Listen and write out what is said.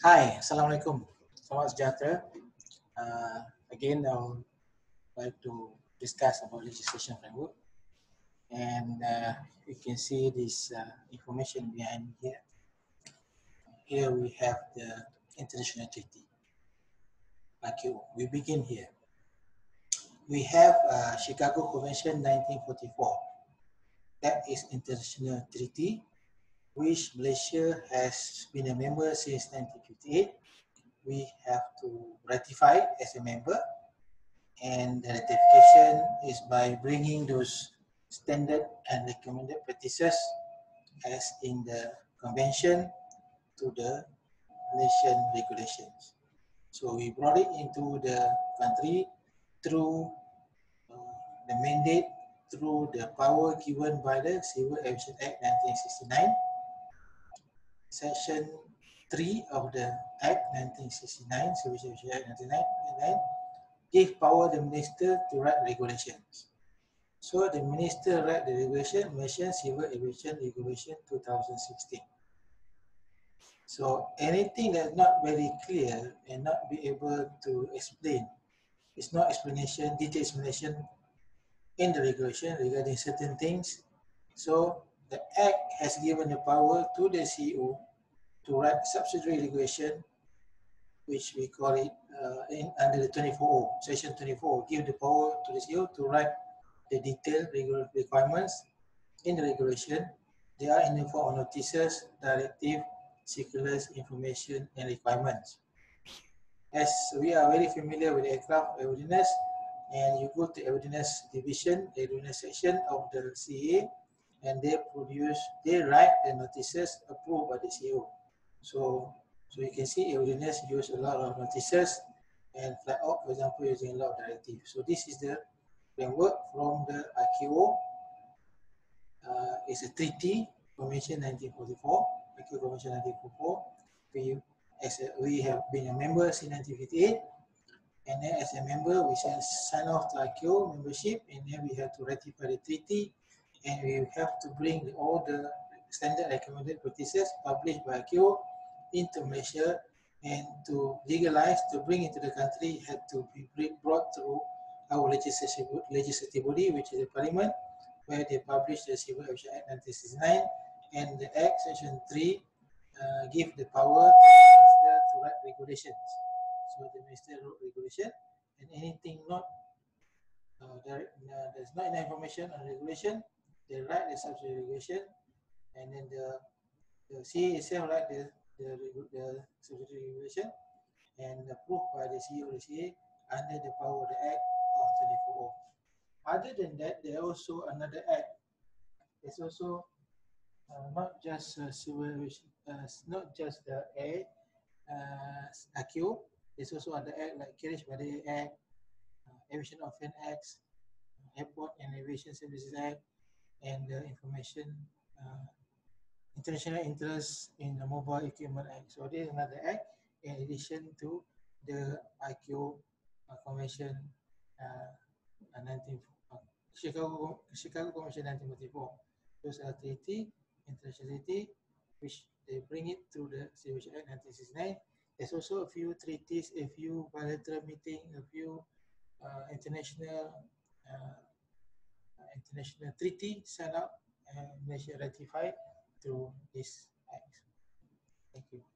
Hi, Assalamualaikum. Selamat sejahtera. Uh, again, I would like to discuss about legislation framework. And uh, you can see this uh, information behind here. Here we have the international treaty. Okay, we begin here. We have uh, Chicago Convention 1944. That is international treaty which Malaysia has been a member since 1958. We have to ratify as a member and the ratification is by bringing those standard and recommended practices as in the convention to the Malaysian regulations. So we brought it into the country through uh, the mandate through the power given by the Civil Aviation Act 1969 Section 3 of the Act 1969, Civil Aviation Act 1999, gave power the minister to write regulations. So the minister write the regulation, Malaysian Civil Aviation Regulation 2016. So anything that's not very clear and not be able to explain, it's not explanation, detailed explanation in the regulation regarding certain things. So the Act has given the power to the CEO to write subsidiary regulation, which we call it uh, in, under the 24 section 24, give the power to the CEO to write the detailed requirements in the regulation. They are in the form of notices, directive, circulars, information, and requirements. As we are very familiar with aircraft airworthiness, and you go to airworthiness division, airworthiness section of the CA, and they produce, they write the notices approved by the CEO. So, so you can see airworthiness use a lot of notices and flight op, for example, using a lot of directives. So this is the framework from the ICAO. Uh, it's a treaty, Convention 1944, ICAO Convention 1944. We, as a, we have been a member since 1958. And then as a member, we sign off to ICAO membership and then we have to ratify the treaty and we have to bring all the standard recommended practices published by ICAO into Malaysia and to legalize, to bring into the country had to be brought through our legislative, legislative body, which is the parliament, where they published the Civil Aviation Act 1969 and the Act Section 3 uh, give the power to the minister to write regulations. So the minister wrote regulation and anything not uh, there, uh, there's not enough information on regulation, they write the regulation and then the, the CA itself write the the, the regulation and approved by the C of the CA under the power of the Act of 24. Other than that, there also another Act. It's also uh, not just uh, civil, uh, not just the air, uh, ACU. There's also other Act like Carriage by Air Act, uh, Aviation Offence Act, Airport and Aviation Services Act, and the Information uh, international interest in the Mobile Equipment Act. So this is another act in addition to the ICAO uh, Convention uh, 19, uh, Chicago, Chicago Convention 1944. Those are treaty, international treaty, which they bring it through the Civil Act 1969. There's also a few treaties, a few bilateral meeting, a few uh, international uh, international treaty signed up and Malaysia ratified through this act. Thank you.